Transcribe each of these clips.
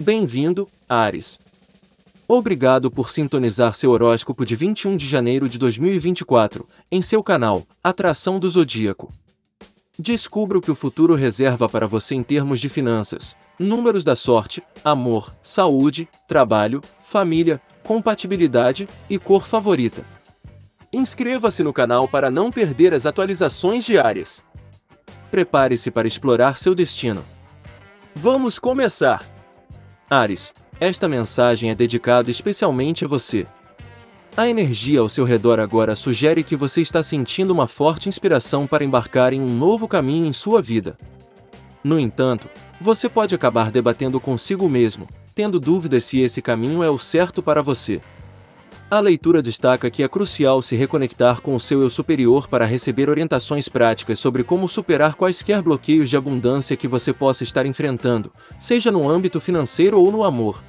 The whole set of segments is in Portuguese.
Bem-vindo, Ares. Obrigado por sintonizar seu horóscopo de 21 de janeiro de 2024, em seu canal, Atração do Zodíaco. Descubra o que o futuro reserva para você em termos de finanças, números da sorte, amor, saúde, trabalho, família, compatibilidade e cor favorita. Inscreva-se no canal para não perder as atualizações diárias. Prepare-se para explorar seu destino. Vamos começar! Ares, esta mensagem é dedicada especialmente a você. A energia ao seu redor agora sugere que você está sentindo uma forte inspiração para embarcar em um novo caminho em sua vida. No entanto, você pode acabar debatendo consigo mesmo, tendo dúvidas se esse caminho é o certo para você. A leitura destaca que é crucial se reconectar com o seu eu superior para receber orientações práticas sobre como superar quaisquer bloqueios de abundância que você possa estar enfrentando, seja no âmbito financeiro ou no amor.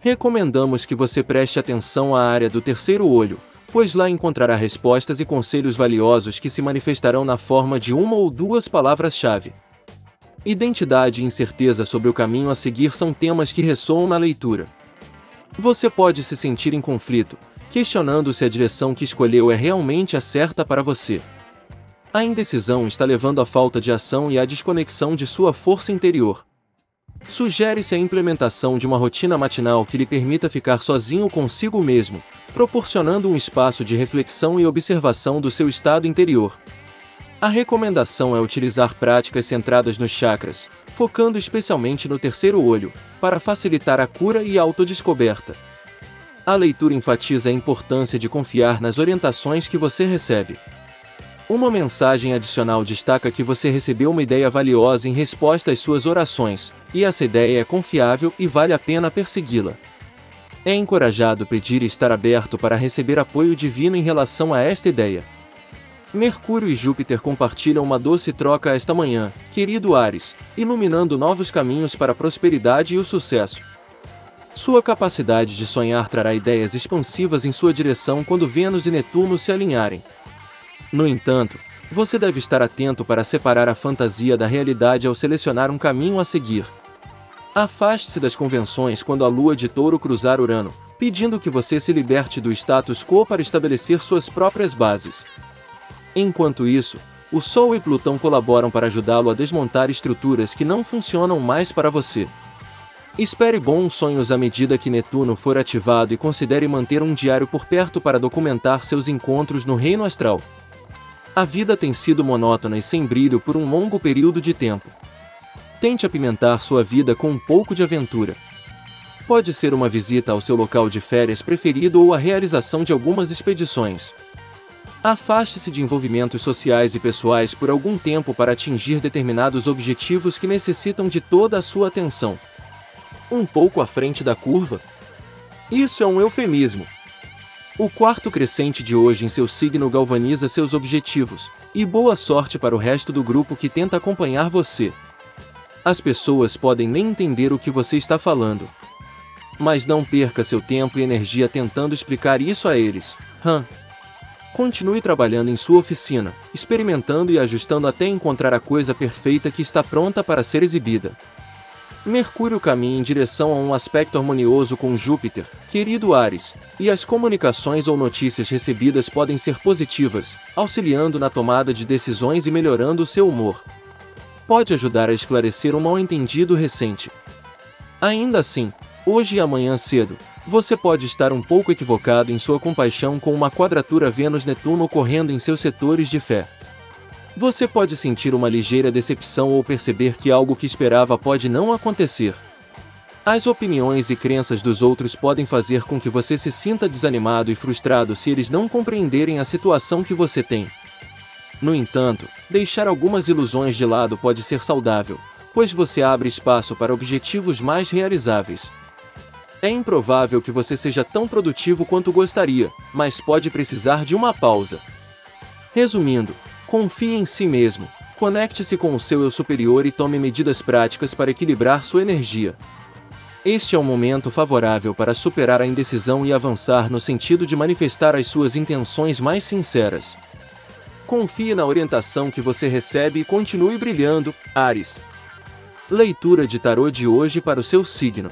Recomendamos que você preste atenção à área do terceiro olho, pois lá encontrará respostas e conselhos valiosos que se manifestarão na forma de uma ou duas palavras-chave. Identidade e incerteza sobre o caminho a seguir são temas que ressoam na leitura. Você pode se sentir em conflito, questionando se a direção que escolheu é realmente a certa para você. A indecisão está levando à falta de ação e à desconexão de sua força interior. Sugere-se a implementação de uma rotina matinal que lhe permita ficar sozinho consigo mesmo, proporcionando um espaço de reflexão e observação do seu estado interior. A recomendação é utilizar práticas centradas nos chakras, focando especialmente no terceiro olho, para facilitar a cura e a autodescoberta. A leitura enfatiza a importância de confiar nas orientações que você recebe. Uma mensagem adicional destaca que você recebeu uma ideia valiosa em resposta às suas orações, e essa ideia é confiável e vale a pena persegui-la. É encorajado pedir e estar aberto para receber apoio divino em relação a esta ideia. Mercúrio e Júpiter compartilham uma doce troca esta manhã, querido Ares, iluminando novos caminhos para a prosperidade e o sucesso. Sua capacidade de sonhar trará ideias expansivas em sua direção quando Vênus e Netuno se alinharem. No entanto, você deve estar atento para separar a fantasia da realidade ao selecionar um caminho a seguir. Afaste-se das convenções quando a lua de touro cruzar Urano, pedindo que você se liberte do status quo para estabelecer suas próprias bases. Enquanto isso, o Sol e Plutão colaboram para ajudá-lo a desmontar estruturas que não funcionam mais para você. Espere bons sonhos à medida que Netuno for ativado e considere manter um diário por perto para documentar seus encontros no reino astral. A vida tem sido monótona e sem brilho por um longo período de tempo. Tente apimentar sua vida com um pouco de aventura. Pode ser uma visita ao seu local de férias preferido ou a realização de algumas expedições. Afaste-se de envolvimentos sociais e pessoais por algum tempo para atingir determinados objetivos que necessitam de toda a sua atenção. Um pouco à frente da curva? Isso é um eufemismo. O quarto crescente de hoje em seu signo galvaniza seus objetivos, e boa sorte para o resto do grupo que tenta acompanhar você. As pessoas podem nem entender o que você está falando. Mas não perca seu tempo e energia tentando explicar isso a eles. Hum, Continue trabalhando em sua oficina, experimentando e ajustando até encontrar a coisa perfeita que está pronta para ser exibida. Mercúrio caminha em direção a um aspecto harmonioso com Júpiter, querido Ares, e as comunicações ou notícias recebidas podem ser positivas, auxiliando na tomada de decisões e melhorando o seu humor. Pode ajudar a esclarecer um mal-entendido recente. Ainda assim, hoje e amanhã cedo, você pode estar um pouco equivocado em sua compaixão com uma quadratura Vênus-Netuno ocorrendo em seus setores de fé. Você pode sentir uma ligeira decepção ou perceber que algo que esperava pode não acontecer. As opiniões e crenças dos outros podem fazer com que você se sinta desanimado e frustrado se eles não compreenderem a situação que você tem. No entanto, deixar algumas ilusões de lado pode ser saudável, pois você abre espaço para objetivos mais realizáveis. É improvável que você seja tão produtivo quanto gostaria, mas pode precisar de uma pausa. Resumindo, confie em si mesmo, conecte-se com o seu eu superior e tome medidas práticas para equilibrar sua energia. Este é um momento favorável para superar a indecisão e avançar no sentido de manifestar as suas intenções mais sinceras. Confie na orientação que você recebe e continue brilhando, Ares. Leitura de tarô de hoje para o seu signo.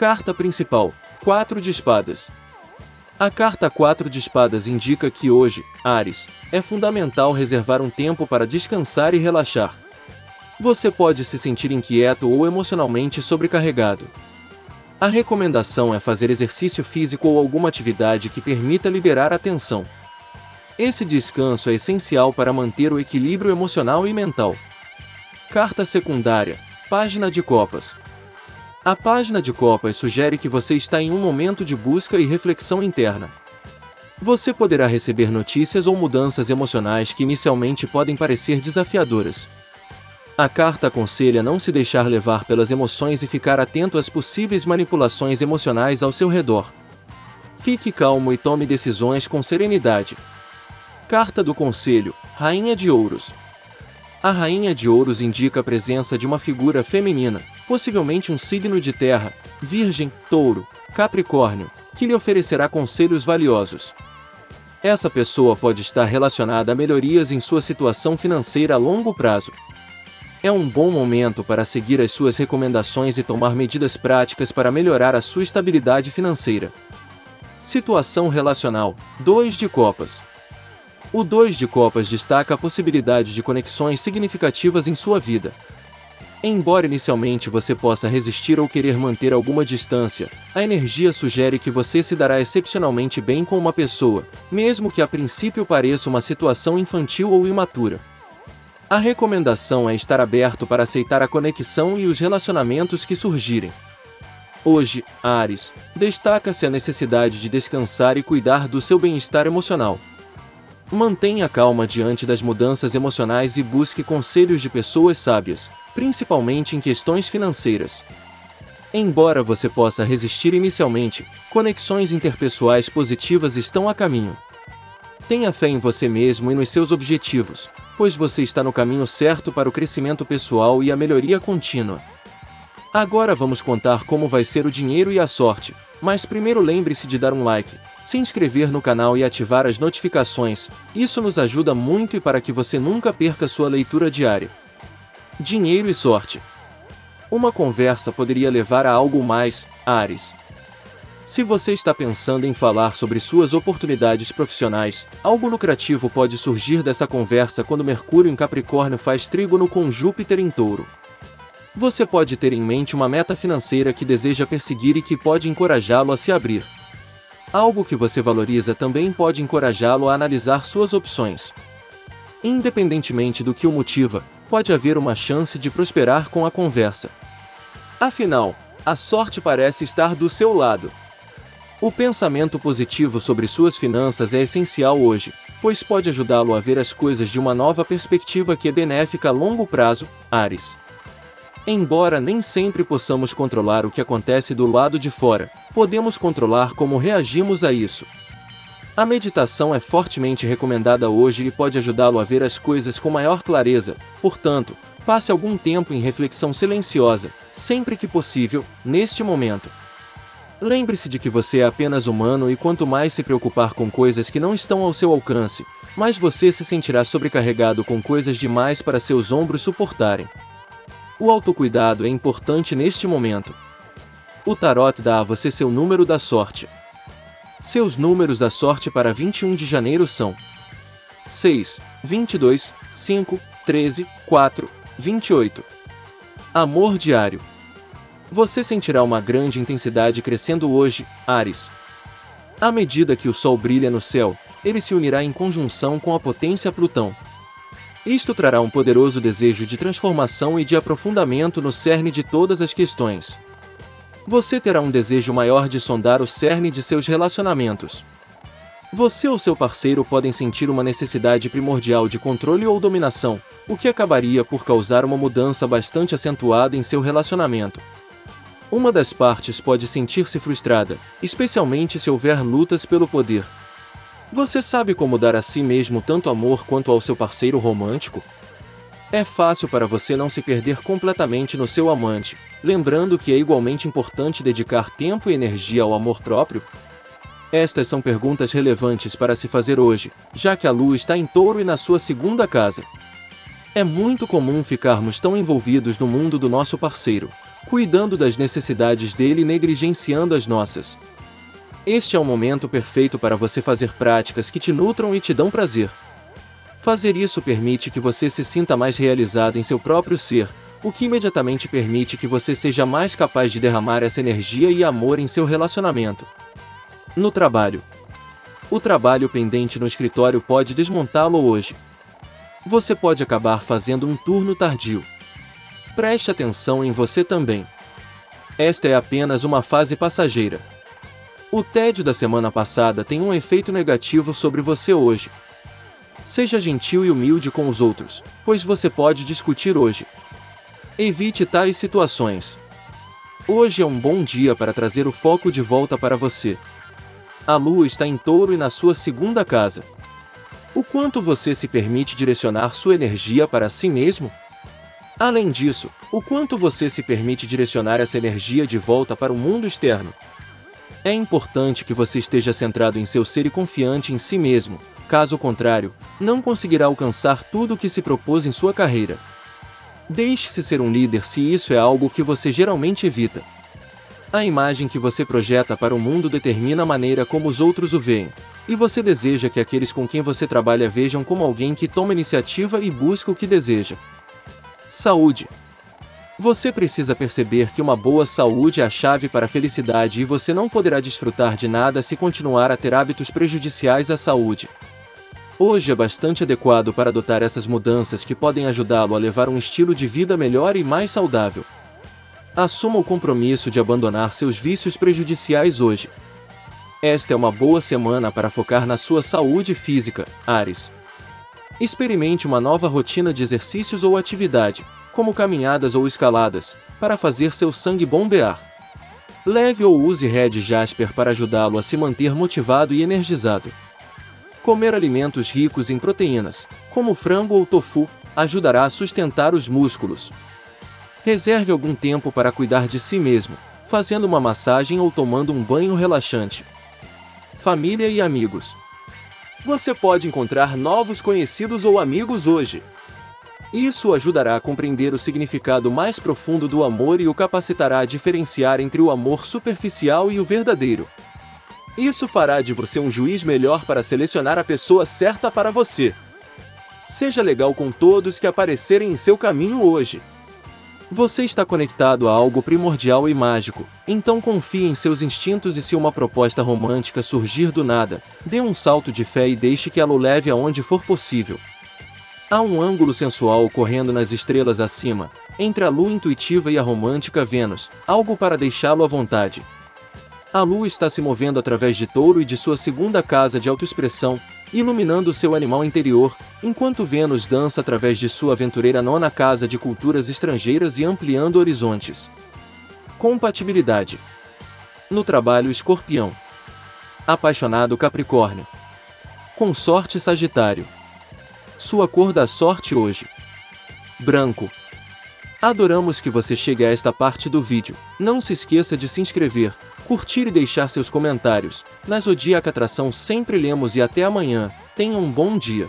Carta principal: 4 de espadas. A carta 4 de espadas indica que hoje, Ares, é fundamental reservar um tempo para descansar e relaxar. Você pode se sentir inquieto ou emocionalmente sobrecarregado. A recomendação é fazer exercício físico ou alguma atividade que permita liberar a tensão. Esse descanso é essencial para manter o equilíbrio emocional e mental. Carta secundária, página de copas. A página de copas sugere que você está em um momento de busca e reflexão interna. Você poderá receber notícias ou mudanças emocionais que inicialmente podem parecer desafiadoras. A carta aconselha não se deixar levar pelas emoções e ficar atento às possíveis manipulações emocionais ao seu redor. Fique calmo e tome decisões com serenidade. Carta do Conselho, Rainha de Ouros. A rainha de ouros indica a presença de uma figura feminina, possivelmente um signo de terra, virgem, touro, capricórnio, que lhe oferecerá conselhos valiosos. Essa pessoa pode estar relacionada a melhorias em sua situação financeira a longo prazo. É um bom momento para seguir as suas recomendações e tomar medidas práticas para melhorar a sua estabilidade financeira. Situação relacional: 2 de Copas. O 2 de Copas destaca a possibilidade de conexões significativas em sua vida. Embora inicialmente você possa resistir ou querer manter alguma distância, a energia sugere que você se dará excepcionalmente bem com uma pessoa, mesmo que a princípio pareça uma situação infantil ou imatura. A recomendação é estar aberto para aceitar a conexão e os relacionamentos que surgirem. Hoje, Ares, destaca-se a necessidade de descansar e cuidar do seu bem-estar emocional. Mantenha calma diante das mudanças emocionais e busque conselhos de pessoas sábias, principalmente em questões financeiras. Embora você possa resistir inicialmente, conexões interpessoais positivas estão a caminho. Tenha fé em você mesmo e nos seus objetivos, pois você está no caminho certo para o crescimento pessoal e a melhoria contínua. Agora vamos contar como vai ser o dinheiro e a sorte, mas primeiro lembre-se de dar um like, se inscrever no canal e ativar as notificações, isso nos ajuda muito e para que você nunca perca sua leitura diária. Dinheiro e sorte. Uma conversa poderia levar a algo mais, Ares. Se você está pensando em falar sobre suas oportunidades profissionais, algo lucrativo pode surgir dessa conversa quando Mercúrio em Capricórnio faz trígono com Júpiter em Touro. Você pode ter em mente uma meta financeira que deseja perseguir e que pode encorajá-lo a se abrir. Algo que você valoriza também pode encorajá-lo a analisar suas opções. Independentemente do que o motiva, pode haver uma chance de prosperar com a conversa. Afinal, a sorte parece estar do seu lado. O pensamento positivo sobre suas finanças é essencial hoje, pois pode ajudá-lo a ver as coisas de uma nova perspectiva que é benéfica a longo prazo, Ares. Embora nem sempre possamos controlar o que acontece do lado de fora, podemos controlar como reagimos a isso. A meditação é fortemente recomendada hoje e pode ajudá-lo a ver as coisas com maior clareza, portanto, passe algum tempo em reflexão silenciosa, sempre que possível, neste momento. Lembre-se de que você é apenas humano e quanto mais se preocupar com coisas que não estão ao seu alcance, mais você se sentirá sobrecarregado com coisas demais para seus ombros suportarem. O autocuidado é importante neste momento. O tarot dá a você seu número da sorte. Seus números da sorte para 21 de janeiro são 6, 22, 5, 13, 4, 28. Amor diário. Você sentirá uma grande intensidade crescendo hoje, Ares. À medida que o Sol brilha no céu, ele se unirá em conjunção com a potência Plutão. Isto trará um poderoso desejo de transformação e de aprofundamento no cerne de todas as questões. Você terá um desejo maior de sondar o cerne de seus relacionamentos. Você ou seu parceiro podem sentir uma necessidade primordial de controle ou dominação, o que acabaria por causar uma mudança bastante acentuada em seu relacionamento. Uma das partes pode sentir-se frustrada, especialmente se houver lutas pelo poder, você sabe como dar a si mesmo tanto amor quanto ao seu parceiro romântico? É fácil para você não se perder completamente no seu amante, lembrando que é igualmente importante dedicar tempo e energia ao amor próprio? Estas são perguntas relevantes para se fazer hoje, já que a lua está em touro e na sua segunda casa. É muito comum ficarmos tão envolvidos no mundo do nosso parceiro, cuidando das necessidades dele e negligenciando as nossas. Este é o momento perfeito para você fazer práticas que te nutram e te dão prazer. Fazer isso permite que você se sinta mais realizado em seu próprio ser, o que imediatamente permite que você seja mais capaz de derramar essa energia e amor em seu relacionamento. No trabalho. O trabalho pendente no escritório pode desmontá-lo hoje. Você pode acabar fazendo um turno tardio. Preste atenção em você também. Esta é apenas uma fase passageira. O tédio da semana passada tem um efeito negativo sobre você hoje. Seja gentil e humilde com os outros, pois você pode discutir hoje. Evite tais situações. Hoje é um bom dia para trazer o foco de volta para você. A lua está em touro e na sua segunda casa. O quanto você se permite direcionar sua energia para si mesmo? Além disso, o quanto você se permite direcionar essa energia de volta para o mundo externo? É importante que você esteja centrado em seu ser e confiante em si mesmo, caso contrário, não conseguirá alcançar tudo o que se propôs em sua carreira. Deixe-se ser um líder se isso é algo que você geralmente evita. A imagem que você projeta para o mundo determina a maneira como os outros o veem, e você deseja que aqueles com quem você trabalha vejam como alguém que toma iniciativa e busca o que deseja. Saúde. Você precisa perceber que uma boa saúde é a chave para a felicidade e você não poderá desfrutar de nada se continuar a ter hábitos prejudiciais à saúde. Hoje é bastante adequado para adotar essas mudanças que podem ajudá-lo a levar um estilo de vida melhor e mais saudável. Assuma o compromisso de abandonar seus vícios prejudiciais hoje. Esta é uma boa semana para focar na sua saúde física, Ares. Experimente uma nova rotina de exercícios ou atividade, como caminhadas ou escaladas, para fazer seu sangue bombear. Leve ou use Red Jasper para ajudá-lo a se manter motivado e energizado. Comer alimentos ricos em proteínas, como frango ou tofu, ajudará a sustentar os músculos. Reserve algum tempo para cuidar de si mesmo, fazendo uma massagem ou tomando um banho relaxante. Família e amigos. Você pode encontrar novos conhecidos ou amigos hoje. Isso ajudará a compreender o significado mais profundo do amor e o capacitará a diferenciar entre o amor superficial e o verdadeiro. Isso fará de você um juiz melhor para selecionar a pessoa certa para você. Seja legal com todos que aparecerem em seu caminho hoje. Você está conectado a algo primordial e mágico, então confie em seus instintos e se uma proposta romântica surgir do nada, dê um salto de fé e deixe que ela o leve aonde for possível. Há um ângulo sensual ocorrendo nas estrelas acima, entre a lua intuitiva e a romântica Vênus, algo para deixá-lo à vontade. A lua está se movendo através de touro e de sua segunda casa de autoexpressão, iluminando seu animal interior, enquanto Vênus dança através de sua aventureira nona casa de culturas estrangeiras e ampliando horizontes. Compatibilidade. No trabalho Escorpião. Apaixonado Capricórnio. Consorte Sagitário. Sua cor da sorte hoje. Branco. Adoramos que você chegue a esta parte do vídeo. Não se esqueça de se inscrever, curtir e deixar seus comentários. Na Zodíaca Atração sempre lemos e até amanhã. Tenha um bom dia.